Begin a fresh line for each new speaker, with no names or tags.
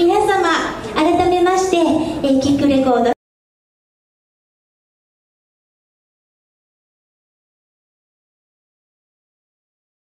皆様改めまして、えキックレコード